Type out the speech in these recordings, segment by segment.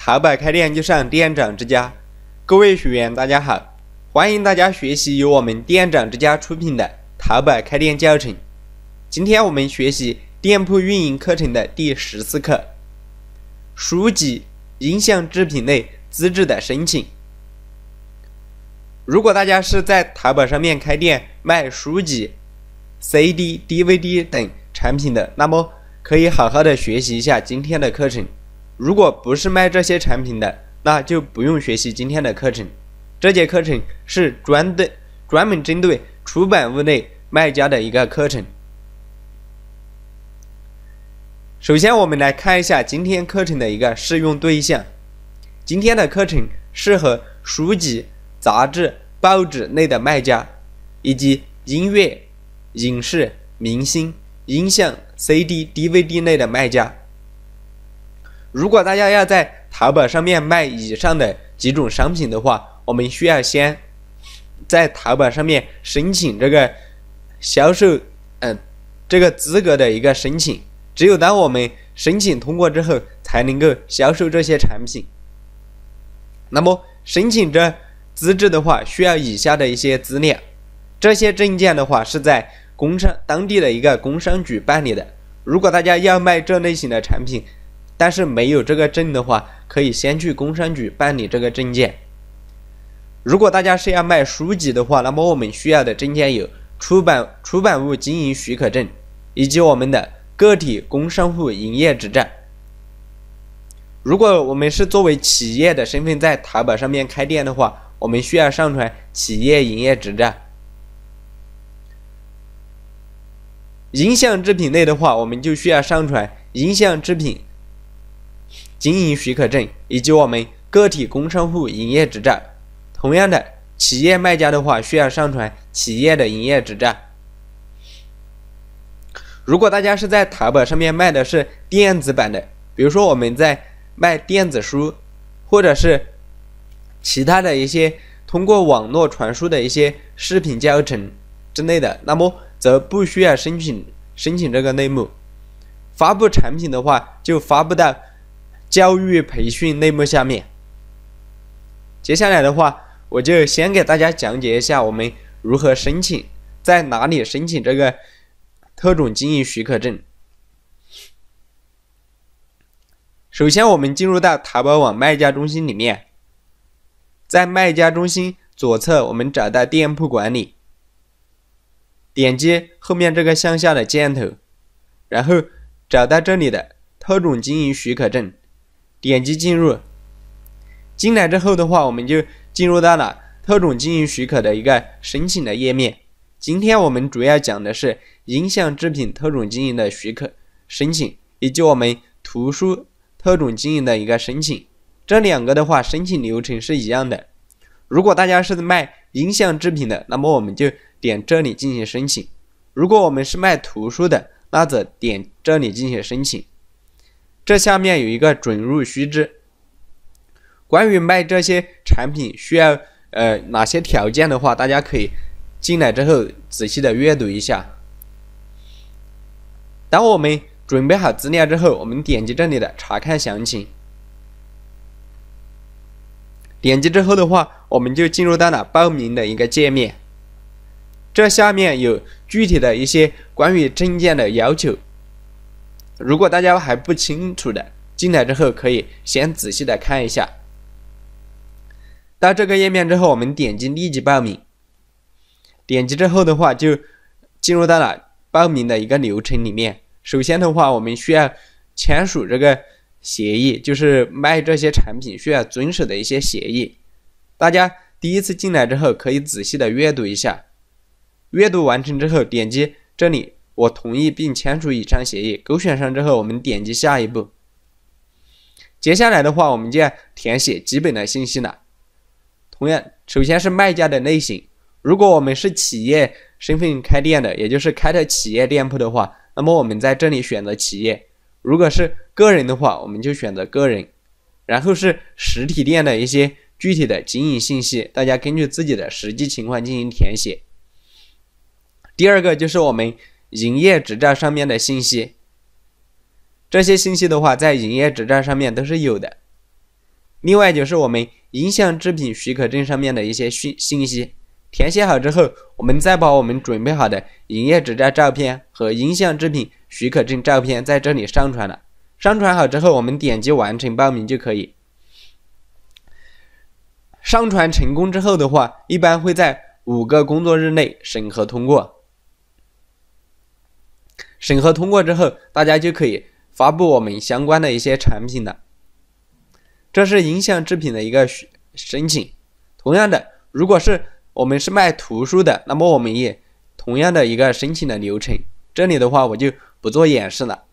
淘宝开店就上店长之家，各位学员大家好，欢迎大家学习由我们店长之家出品的淘宝开店教程。今天我们学习店铺运营课程的第十四课：书籍、音像制品类资质的申请。如果大家是在淘宝上面开店卖书籍、CD、DVD 等产品的，那么可以好好的学习一下今天的课程。如果不是卖这些产品的，那就不用学习今天的课程。这节课程是专对专门针对出版物类卖家的一个课程。首先，我们来看一下今天课程的一个适用对象。今天的课程适合书籍、杂志、报纸类的卖家，以及音乐、影视、明星、音像、CD、DVD 类的卖家。如果大家要在淘宝上面卖以上的几种商品的话，我们需要先在淘宝上面申请这个销售，嗯，这个资格的一个申请。只有当我们申请通过之后，才能够销售这些产品。那么申请这资质的话，需要以下的一些资料。这些证件的话是在工商当地的一个工商局办理的。如果大家要卖这类型的产品，但是没有这个证的话，可以先去工商局办理这个证件。如果大家是要卖书籍的话，那么我们需要的证件有出版出版物经营许可证，以及我们的个体工商户营业执照。如果我们是作为企业的身份在淘宝上面开店的话，我们需要上传企业营业执照。音像制品类的话，我们就需要上传音像制品。经营许可证以及我们个体工商户营业执照。同样的，企业卖家的话需要上传企业的营业执照。如果大家是在淘宝上面卖的是电子版的，比如说我们在卖电子书，或者是其他的一些通过网络传输的一些视频教程之类的，那么则不需要申请申请这个类目。发布产品的话，就发布到。教育培训类目下面，接下来的话，我就先给大家讲解一下我们如何申请，在哪里申请这个特种经营许可证。首先，我们进入到淘宝网卖家中心里面，在卖家中心左侧，我们找到店铺管理，点击后面这个向下的箭头，然后找到这里的特种经营许可证。点击进入，进来之后的话，我们就进入到了特种经营许可的一个申请的页面。今天我们主要讲的是音像制品特种经营的许可申请，以及我们图书特种经营的一个申请。这两个的话，申请流程是一样的。如果大家是卖音像制品的，那么我们就点这里进行申请；如果我们是卖图书的，那则点这里进行申请。这下面有一个准入须知，关于卖这些产品需要呃哪些条件的话，大家可以进来之后仔细的阅读一下。当我们准备好资料之后，我们点击这里的查看详情。点击之后的话，我们就进入到了报名的一个界面。这下面有具体的一些关于证件的要求。如果大家还不清楚的，进来之后可以先仔细的看一下。到这个页面之后，我们点击立即报名。点击之后的话，就进入到了报名的一个流程里面。首先的话，我们需要签署这个协议，就是卖这些产品需要遵守的一些协议。大家第一次进来之后，可以仔细的阅读一下。阅读完成之后，点击这里。我同意并签署以上协议，勾选上之后，我们点击下一步。接下来的话，我们就要填写基本的信息了。同样，首先是卖家的类型。如果我们是企业身份开店的，也就是开的企业店铺的话，那么我们在这里选择企业；如果是个人的话，我们就选择个人。然后是实体店的一些具体的经营信息，大家根据自己的实际情况进行填写。第二个就是我们。营业执照上面的信息，这些信息的话，在营业执照上面都是有的。另外就是我们影像制品许可证上面的一些信信息，填写好之后，我们再把我们准备好的营业执照照片和影像制品许可证照片在这里上传了。上传好之后，我们点击完成报名就可以。上传成功之后的话，一般会在五个工作日内审核通过。审核通过之后，大家就可以发布我们相关的一些产品了。这是影像制品的一个申请。同样的，如果是我们是卖图书的，那么我们也同样的一个申请的流程。这里的话，我就不做演示了。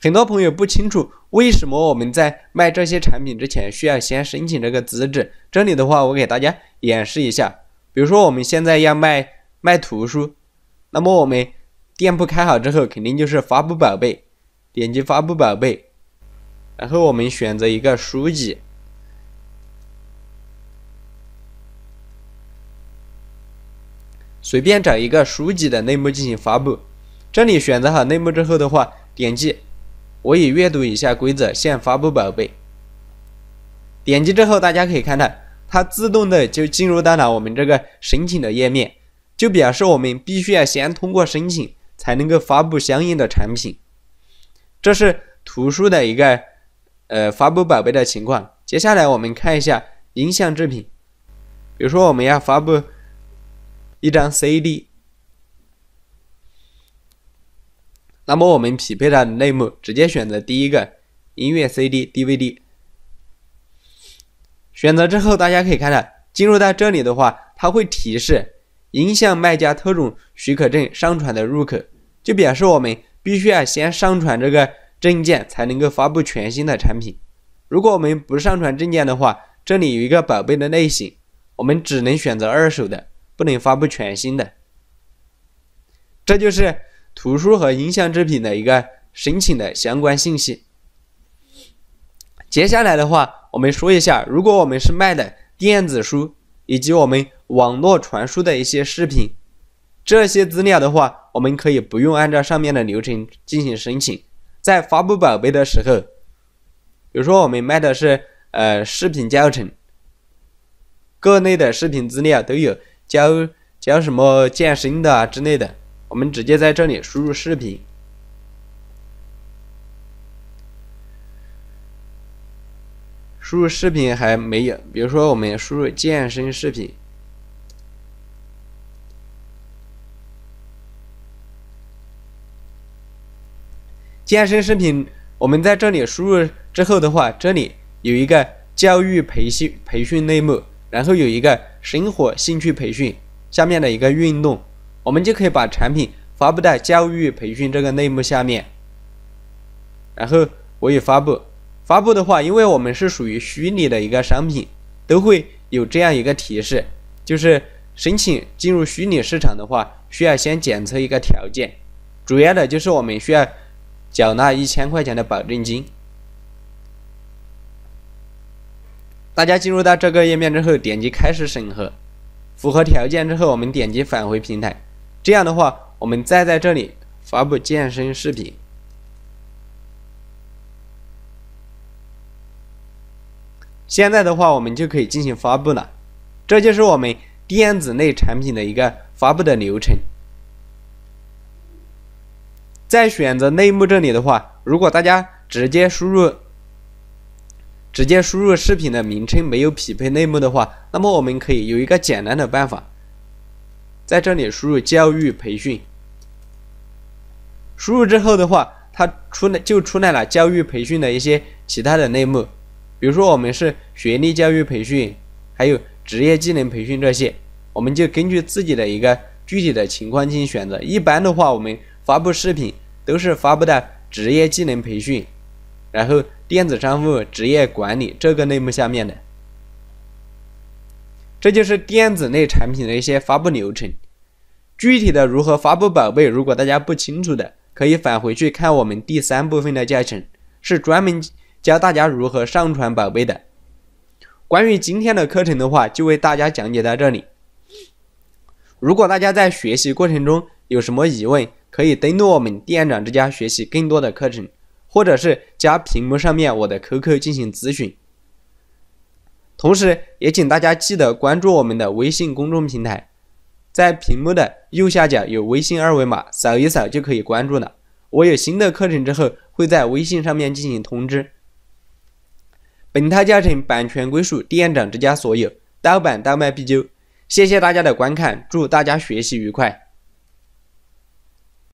很多朋友不清楚为什么我们在卖这些产品之前需要先申请这个资质。这里的话，我给大家演示一下。比如说，我们现在要卖卖图书，那么我们店铺开好之后，肯定就是发布宝贝，点击发布宝贝，然后我们选择一个书籍，随便找一个书籍的内幕进行发布。这里选择好内幕之后的话，点击。我已阅读一下规则，现发布宝贝。点击之后，大家可以看到，它自动的就进入到了我们这个申请的页面，就表示我们必须要先通过申请，才能够发布相应的产品。这是图书的一个呃发布宝贝的情况。接下来我们看一下音像制品，比如说我们要发布一张 CD。那么我们匹配的类目直接选择第一个音乐 CD、DVD。选择之后，大家可以看到，进入到这里的话，它会提示音像卖家特种许可证上传的入口，就表示我们必须要先上传这个证件才能够发布全新的产品。如果我们不上传证件的话，这里有一个宝贝的类型，我们只能选择二手的，不能发布全新的。这就是。图书和音像制品的一个申请的相关信息。接下来的话，我们说一下，如果我们是卖的电子书以及我们网络传输的一些视频，这些资料的话，我们可以不用按照上面的流程进行申请。在发布宝贝的时候，比如说我们卖的是呃视频教程，各类的视频资料都有，教教什么健身的啊之类的。我们直接在这里输入视频，输入视频还没有，比如说我们输入健身视频，健身视频，我们在这里输入之后的话，这里有一个教育培训培训类目，然后有一个生活兴趣培训，下面的一个运动。我们就可以把产品发布到教育培训这个类目下面，然后我已发布。发布的话，因为我们是属于虚拟的一个商品，都会有这样一个提示，就是申请进入虚拟市场的话，需要先检测一个条件，主要的就是我们需要缴纳一千块钱的保证金。大家进入到这个页面之后，点击开始审核，符合条件之后，我们点击返回平台。这样的话，我们再在这里发布健身视频。现在的话，我们就可以进行发布了。这就是我们电子类产品的一个发布的流程。在选择类目这里的话，如果大家直接输入直接输入视频的名称没有匹配类目的话，那么我们可以有一个简单的办法。在这里输入教育培训，输入之后的话，它出来就出来了教育培训的一些其他的类目，比如说我们是学历教育培训，还有职业技能培训这些，我们就根据自己的一个具体的情况进行选择。一般的话，我们发布视频都是发布到职业技能培训，然后电子商务、职业管理这个类目下面的。这就是电子类产品的一些发布流程。具体的如何发布宝贝，如果大家不清楚的，可以返回去看我们第三部分的教程，是专门教大家如何上传宝贝的。关于今天的课程的话，就为大家讲解到这里。如果大家在学习过程中有什么疑问，可以登录我们店长之家学习更多的课程。或者是加屏幕上面我的 QQ 进行咨询。同时，也请大家记得关注我们的微信公众平台，在屏幕的右下角有微信二维码，扫一扫就可以关注了。我有新的课程之后，会在微信上面进行通知。本套教程版权归属店长之家所有，盗版倒卖必究。谢谢大家的观看，祝大家学习愉快。